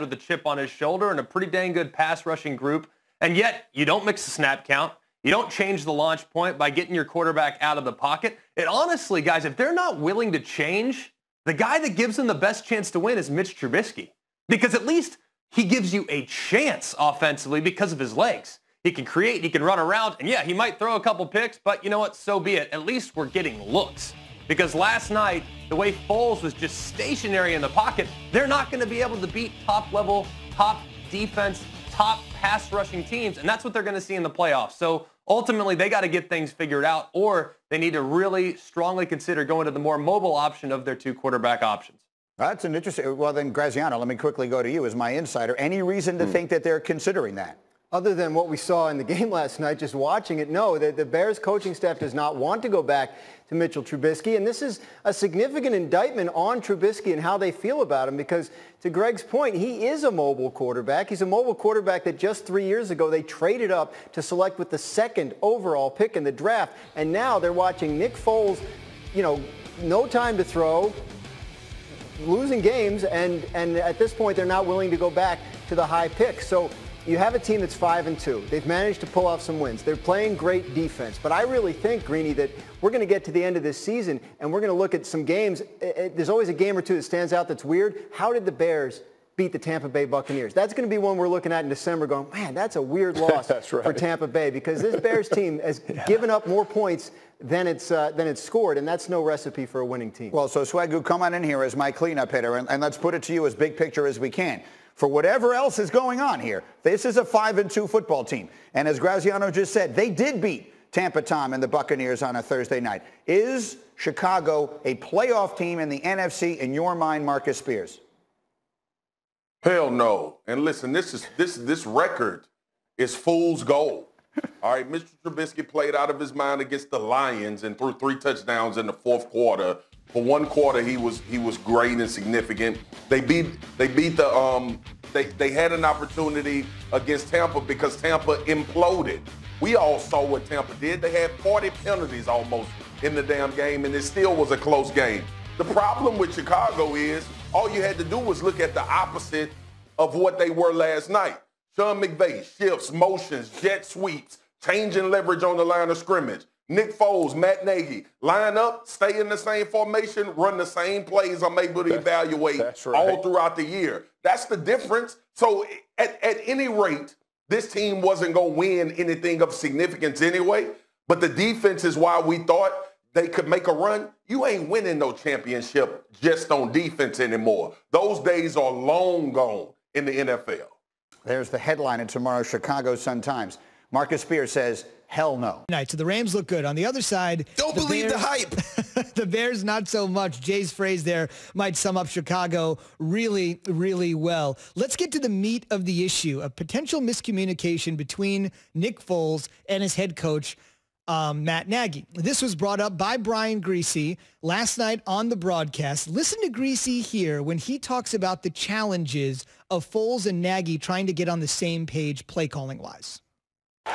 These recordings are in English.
with a chip on his shoulder and a pretty dang good pass rushing group. And yet you don't mix the snap count. You don't change the launch point by getting your quarterback out of the pocket. And honestly, guys, if they're not willing to change, the guy that gives them the best chance to win is Mitch Trubisky. Because at least he gives you a chance offensively because of his legs. He can create, he can run around, and yeah, he might throw a couple picks, but you know what? So be it. At least we're getting looks. Because last night, the way Foles was just stationary in the pocket, they're not going to be able to beat top level, top defense, top pass rushing teams, and that's what they're going to see in the playoffs. So ultimately, they got to get things figured out, or they need to really strongly consider going to the more mobile option of their two quarterback options. That's an interesting. Well, then, Graziano, let me quickly go to you as my insider. Any reason to hmm. think that they're considering that? Other than what we saw in the game last night, just watching it, no, the, the Bears coaching staff does not want to go back to Mitchell Trubisky. And this is a significant indictment on Trubisky and how they feel about him because to Greg's point, he is a mobile quarterback. He's a mobile quarterback that just three years ago they traded up to select with the second overall pick in the draft. And now they're watching Nick Foles, you know, no time to throw, losing games, and, and at this point they're not willing to go back to the high pick. So you have a team that's 5 and 2. They've managed to pull off some wins. They're playing great defense. But I really think, Greeny, that we're going to get to the end of this season and we're going to look at some games. There's always a game or two that stands out that's weird. How did the Bears beat the Tampa Bay Buccaneers? That's going to be one we're looking at in December going, man, that's a weird loss right. for Tampa Bay because this Bears team has yeah. given up more points than it's, uh, than it's scored, and that's no recipe for a winning team. Well, so Swagu, come on in here as my cleanup hitter, and, and let's put it to you as big picture as we can for whatever else is going on here. This is a 5 and 2 football team. And as Graziano just said, they did beat Tampa Tom and the Buccaneers on a Thursday night. Is Chicago a playoff team in the NFC in your mind, Marcus Spears? Hell no. And listen, this is this this record is fool's gold. All right, Mr. Trubisky played out of his mind against the Lions and threw three touchdowns in the fourth quarter for one quarter, he was he was great and significant. They beat they beat the um they they had an opportunity against Tampa because Tampa imploded. We all saw what Tampa did. They had 40 penalties almost in the damn game, and it still was a close game. The problem with Chicago is all you had to do was look at the opposite of what they were last night. Sean McVay shifts, motions, jet sweeps, changing leverage on the line of scrimmage. Nick Foles, Matt Nagy, line up, stay in the same formation, run the same plays I'm able to evaluate right. all throughout the year. That's the difference. So at, at any rate, this team wasn't going to win anything of significance anyway. But the defense is why we thought they could make a run. You ain't winning no championship just on defense anymore. Those days are long gone in the NFL. There's the headline in tomorrow's Chicago Sun-Times. Marcus Spears says Hell no. Right, so the Rams look good. On the other side, don't the believe Bears, the hype. the Bears not so much. Jay's phrase there might sum up Chicago really, really well. Let's get to the meat of the issue: a potential miscommunication between Nick Foles and his head coach. Um, Matt Nagy. This was brought up by Brian Griese last night on the broadcast. Listen to Griese here when he talks about the challenges of Foles and Nagy trying to get on the same page play calling wise.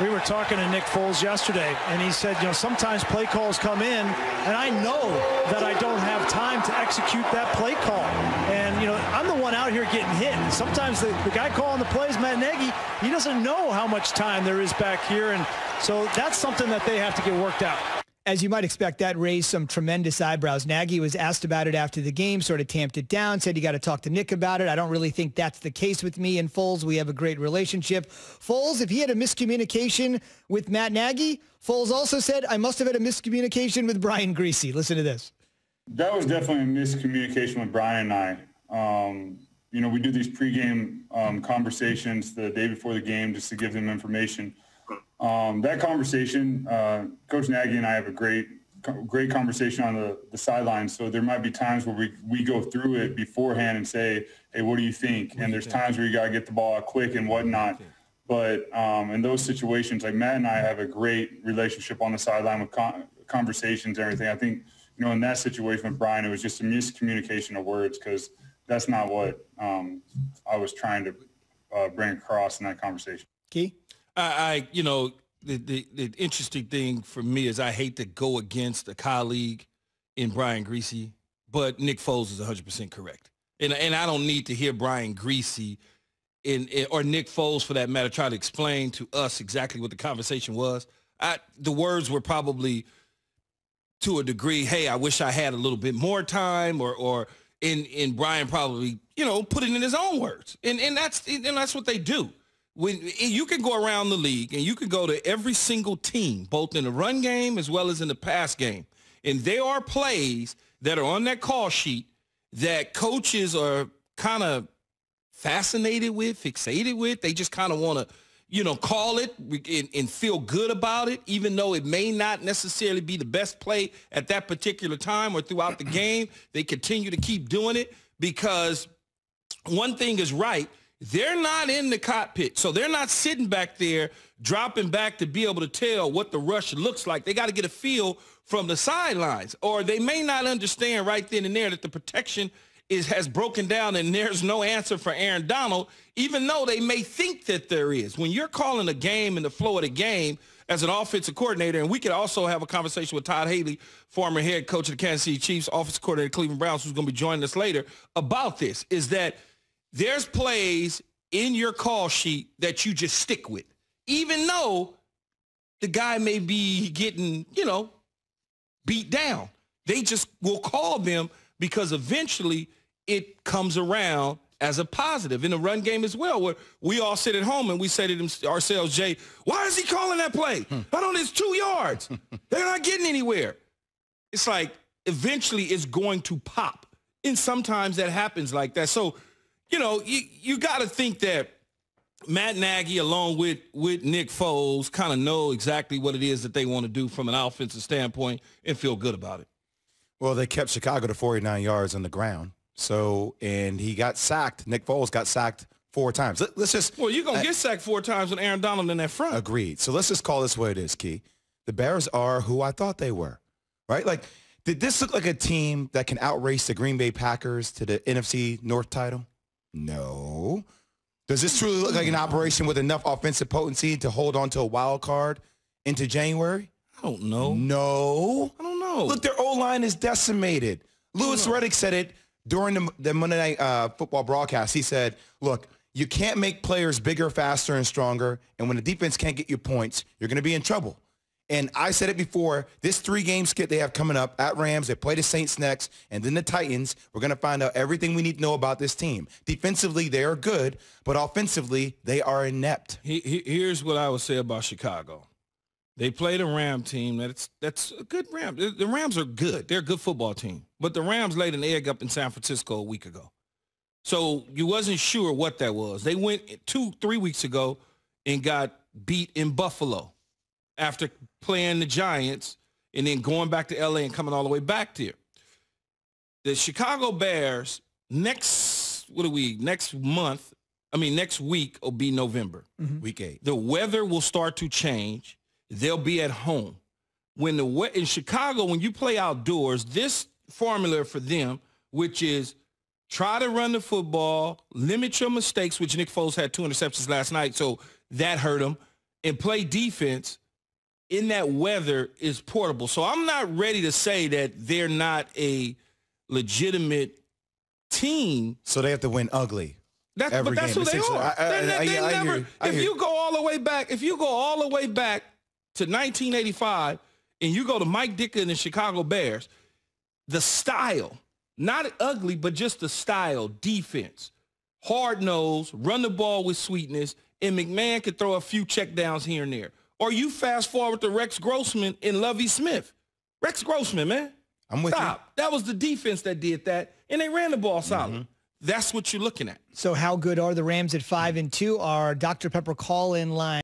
We were talking to Nick Foles yesterday, and he said, you know, sometimes play calls come in, and I know that I don't have time to execute that play call. And, you know, I'm the one out here getting hit. And sometimes the, the guy calling the plays, Matt Nagy, he doesn't know how much time there is back here. And so that's something that they have to get worked out as you might expect, that raised some tremendous eyebrows. Nagy was asked about it after the game, sort of tamped it down, said you got to talk to Nick about it. I don't really think that's the case with me and Foles. We have a great relationship. Foles, if he had a miscommunication with Matt Nagy, Foles also said, I must have had a miscommunication with Brian Griese. Listen to this. That was definitely a miscommunication with Brian and I. Um, you know, we do these pregame um, conversations the day before the game just to give them information. Um, that conversation, uh, Coach Nagy and I have a great, great conversation on the, the sidelines. So there might be times where we, we go through it beforehand and say, hey, what do you think? and there's times where you got to get the ball out quick and whatnot. But um, in those situations, like Matt and I have a great relationship on the sideline with con- conversations and everything. I think, you know, in that situation with Brian, it was just a miscommunication of words because that's not what um, I was trying to uh, bring across in that conversation. Key? I, I you know, the, the, the interesting thing for me is I hate to go against a colleague in Brian Griese, but Nick Foles is 100% correct. and and I don't need to hear Brian Griese in, in, or Nick Foles for that matter try to explain to us exactly what the conversation was. I, the words were probably to a degree, hey, I wish I had a little bit more time or or in in Brian probably, you know, put it in his own words. And and that's and that's what they do. When you can go around the league and you can go to every single team, both in the run game as well as in the pass game. And there are plays that are on that call sheet that coaches are kind of fascinated with, fixated with. They just kind of want to, you know, call it and, and, feel good about it, even though it may not necessarily be the best play at that particular time or throughout the game. They continue to keep doing it because one thing is right. They're not in the cockpit. So they're not sitting back there dropping back to be able to tell what the rush looks like. They got to get a feel from the sidelines or they may not understand right then and there that the protection is has broken down and there's no answer for Aaron Donald, even though they may think that there is. When you're calling a game and the flow of the game as an offensive coordinator, and we could also have a conversation with Todd Haley, former head coach of the Kansas City Chiefs, offensive coordinator of Cleveland Browns, who's going to be joining us later, about this, is that there's plays in your call sheet that you just stick with, even though the guy may be getting, you know, beat down. They just will call them because eventually it comes around as a positive in the run game as well, where we all sit at home and we say to ourselves, Jay, why is he calling that play? Hmm. I don't, it's two yards. They're not getting anywhere. It's like eventually it's going to pop. And sometimes that happens like that. So, you know, you, you got to think that Matt Nagy, along with, with Nick Foles, kind of know exactly what it is that they want to do from an offensive standpoint and feel good about it. Well, they kept Chicago to 49 yards on the ground. So, and he got sacked. Nick Foles got sacked four times. Let, us just. Well, you're going to uh, get sacked four times with Aaron Donald in that front. Agreed. So let's just call this what it is, Key. The Bears are who I thought they were, right? Like, did this look like a team that can outrace the Green Bay Packers to the NFC North title? No. Does this truly look like an operation with enough offensive potency to hold on to a wild card into January? I don't know. No. I don't know. Look, their O-line is decimated. Louis Riddick said it during the, the Monday Night uh, Football broadcast. He said, look, you can't make players bigger, faster, and stronger. And when the defense can't get you points, you're going to be in trouble. And I said it before, this three-game skit they have coming up at Rams, they play the Saints next, and then the Titans. We're going to find out everything we need to know about this team. Defensively, they are good, but offensively, they are inept. Here's what I would say about Chicago. They played a Ram team that's that's a good Ram. The Rams are good. They're a good football team. But the Rams laid an egg up in San Francisco a week ago. So you wasn't sure what that was. They went two, three weeks ago and got beat in Buffalo after playing the Giants and then going back to LA and coming all the way back here. The Chicago Bears next what are we next month? I mean next week will be November. Mm-hmm. Week eight. The weather will start to change they'll be at home. When the in Chicago, when you play outdoors, this formula for them, which is try to run the football, limit your mistakes, which Nick Foles had two interceptions last night, so that hurt him, and play defense in that weather is portable. So I'm not ready to say that they're not a legitimate team. So they have to win ugly. That's, but that's who they are. I, I, they, I, they never, if you go all the way back, if you go all the way back to 1985 and you go to Mike Ditka and the Chicago Bears, the style, not ugly, but just the style, defense, hard nose, run the ball with sweetness, and McMahon could throw a few checkdowns here and there. Or you fast forward to Rex Grossman and Lovie Smith. Rex Grossman, man. I'm with Stop. you. That was the defense that did that, and they ran the ball solid. Mm-hmm. That's what you're looking at. So how good are the Rams at five and two? Our Dr. Pepper call in line.